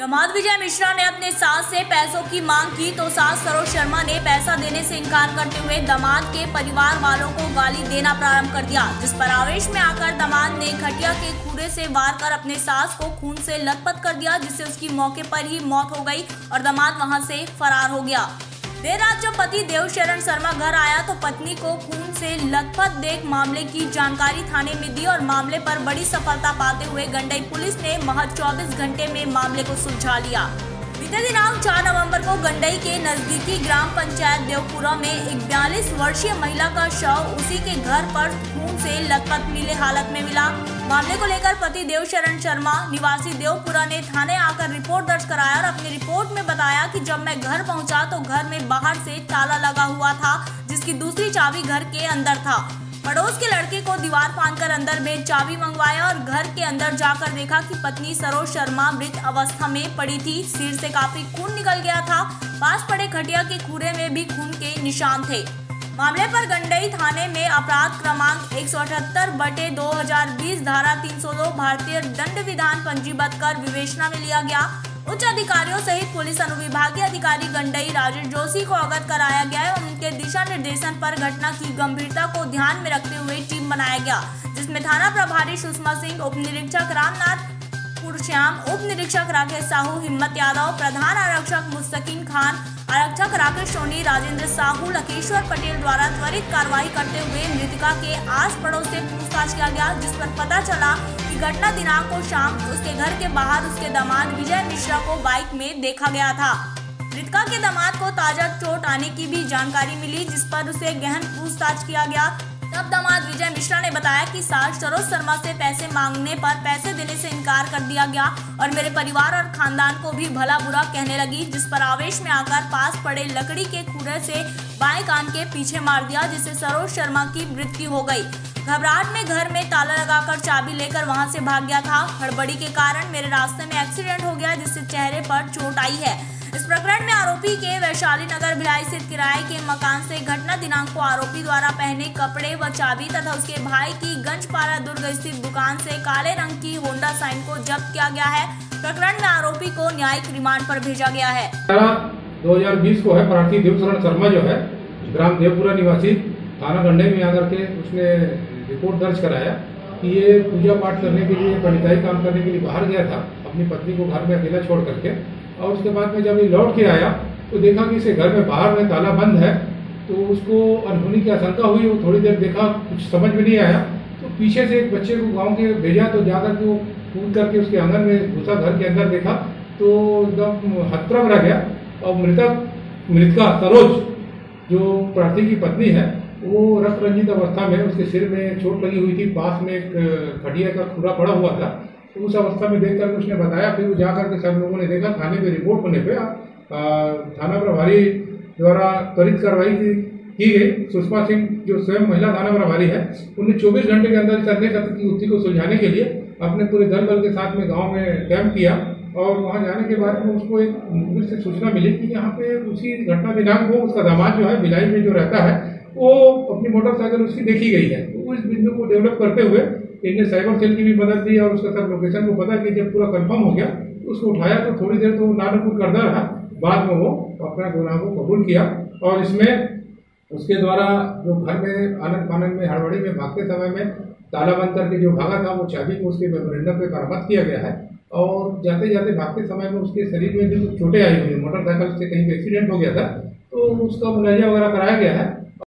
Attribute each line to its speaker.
Speaker 1: दामाद विजय मिश्रा ने अपने सास से पैसों की मांग की तो सास सरोज शर्मा ने पैसा देने से इनकार करते हुए दमाद के परिवार वालों को गाली देना प्रारंभ कर दिया, जिस पर आवेश में आकर दमाद ने घटिया के खूरे से वार कर अपने सास को खून से लथपथ कर दिया, जिससे उसकी मौके पर ही मौत हो गई और दमाद वहाँ से फरार हो गया। देर रात जब पति देवशरण शर्मा घर आया तो पत्नी को खून से लथपथ देख मामले की जानकारी थाने में दी और मामले पर बड़ी सफलता पाते हुए गंडई पुलिस ने महज 24 घंटे में मामले को सुलझा लिया। बीते दिनांक 4 नवंबर को गंडई के नजदीकी ग्राम पंचायत देवपुरा में एक बयालीस वर्षीय महिला का शव उसी के घर पर खून से लथपथ मिले हालत में मिला। मामले को लेकर पति देवशरण शर्मा, निवासी देवपुरा ने थाने आकर रिपोर्ट दर्ज कराया और अपनी रिपोर्ट में बताया कि जब मैं घर पहुँचा तो घर में बाहर से ताला लगा हुआ था, जिसकी दूसरी चाबी घर के अंदर था। पड़ोस के लड़के को दीवार फांदकर अंदर में चाबी मंगवाया और घर के अंदर जाकर देखा कि पत्नी सरोज शर्मा मृत अवस्था में पड़ी थी। सिर से काफ़ी खून निकल गया था। पास पड़े खटिया के खूरे में भी खून के निशान थे। मामले पर गंडई थाने में अपराध क्रमांक एक बटे 2020 धारा 302 भारतीय दंड विधान पंजीबद्ध कर विवेचना में लिया गया। उच्च अधिकारियों सहित पुलिस अनुविभागीय अधिकारी गंडई राजेश जोशी को अवगत कराया गया है उनके दिशा निर्देशन पर घटना की गंभीरता को ध्यान में रखते हुए टीम बनाया गया, जिसमें थाना प्रभारी सुषमा सिंह उप निरीक्षक रामनाथ पुरश्याम उप निरीक्षक राकेश साहू, हिम्मत यादव, प्रधान आरक्षक मुस्तकीन खान आरक्षक राकेश सोनी, राजेंद्र साहू, लकेश्वर पटेल द्वारा त्वरित कार्रवाई करते हुए मृतका के आस पड़ोस से पूछताछ किया गया, जिस पर पता चला कि घटना दिनांक को शाम उसके घर के बाहर उसके दामाद विजय मिश्रा को बाइक में देखा गया था। मृतका के दामाद को ताज़ा चोट आने की भी जानकारी मिली, जिस पर उसे गहन पूछताछ किया गया। तब दामाद विजय मिश्रा ने बताया कि सास सरोज शर्मा से पैसे मांगने पर पैसे देने से इनकार कर दिया गया और मेरे परिवार और खानदान को भी भला बुरा कहने लगी, जिस पर आवेश में आकर पास पड़े लकड़ी के कूड़े से बाएँ कान के पीछे मार दिया, जिससे सरोज शर्मा की मृत्यु हो गई। घबराहट में घर में ताला लगाकर चाबी लेकर वहाँ से भाग गया था। हड़बड़ी के कारण मेरे रास्ते में एक्सीडेंट हो गया, जिससे चेहरे पर चोट आई है। इस प्रकरण में आरोपी के वैशाली नगर भिलाई स्थित किराए के मकान से घटना दिनांक को आरोपी द्वारा पहने कपड़े व चाबी तथा उसके भाई की गंजपारा दुर्ग स्थित दुकान से काले रंग की होंडा साइन को जब्त किया गया है। प्रकरण में आरोपी को न्यायिक रिमांड पर भेजा गया है।
Speaker 2: दो को है, प्रार्थी देवशरण शर्मा जो है, ग्राम देवपुरा निवासी, थाना गंडे में आकर के उसने रिपोर्ट दर्ज कराया कि ये पूजा पाठ करने के लिए पंडिताई काम करने के लिए बाहर गया था, अपनी पत्नी को घर में अकेला छोड़ करके। और उसके बाद में जब ये लौट के आया तो देखा कि इसे घर में बाहर में ताला बंद है तो उसको अनहोनी की आशंका हुई, वो थोड़ी देर देखा, कुछ समझ में नहीं आया। तो पीछे से एक बच्चे को गाँव के भेजा तो जाकर के वो कूद करके उसके आँगन में घुसा, घर के अंदर देखा तो एकदम हतप्रभ रह गया। और मृतक, मृतका सरोज, जो प्रार्थी की पत्नी है, वो रक्त रंजित अवस्था में उसके सिर में चोट लगी हुई थी, पास में एक खटिया का खुरा पड़ा हुआ था। तो उस अवस्था में देख करके उसने बताया फिर जा करके सब लोगों ने देखा थाने पे रिपोर्ट होने पे थाना प्रभारी द्वारा त्वरित कार्रवाई की, की गई। सुषमा सिंह जो स्वयं महिला थाना प्रभारी है उन्हें 24 घंटे के अंदर करने की उत्थी को सुलझाने के लिए अपने पूरे दल बल के साथ में गाँव में कैंप किया और वहाँ जाने के बाद में उसको एक मुखबिर से सूचना मिली कि यहाँ पे उसी घटना दिनांक को उसका दामाद जो है भिलाई में जो रहता है वो अपनी मोटरसाइकिल उसकी देखी गई है। तो उस बिंदु को डेवलप करते हुए इनने साइबर सेल की भी मदद दी और उसका सब लोकेशन को पता कि जब पूरा कंफर्म हो गया तो उसको उठाया तो थोड़ी देर तो वो नानकपुर करता रहा। बाद में वो अपना गुनाह को कबूल किया और इसमें उसके द्वारा जो घर में, आनंद फानंद में, हड़बड़ी में, भागते समय में ताला बंद करके जो भागा था, वो चाबी को उसके मेमोरेंडम पे बरामद किया गया है। और जाते जाते भागते समय में उसके शरीर में भी चोटें आई हुई मोटरसाइकिल से कहीं पर एक्सीडेंट हो गया था तो उसका मुलाजा वगैरह कराया गया है।